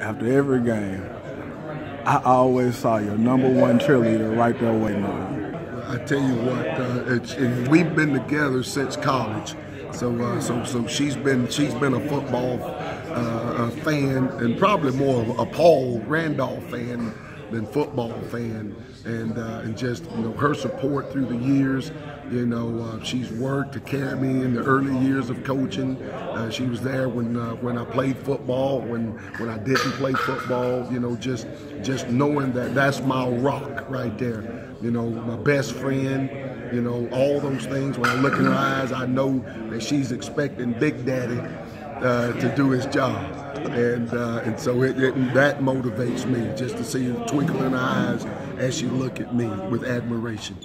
after every game, I always saw your number one cheerleader right there waiting on you. I tell you what, uh, and we've been together since college. So, uh, so, so she's been she's been a football uh, fan and probably more of a Paul Randolph fan than football fan, and uh, and just you know her support through the years. You know, uh, she's worked to carry me in the early years of coaching. Uh, she was there when uh, when I played football, when when I didn't play football. You know, just just knowing that that's my rock right there. You know, my best friend. You know, all those things. When I look in her eyes, I know that she's expecting Big Daddy uh, to do his job. And uh, and so it, it, that motivates me just to see the twinkle in her eyes as she look at me with admiration.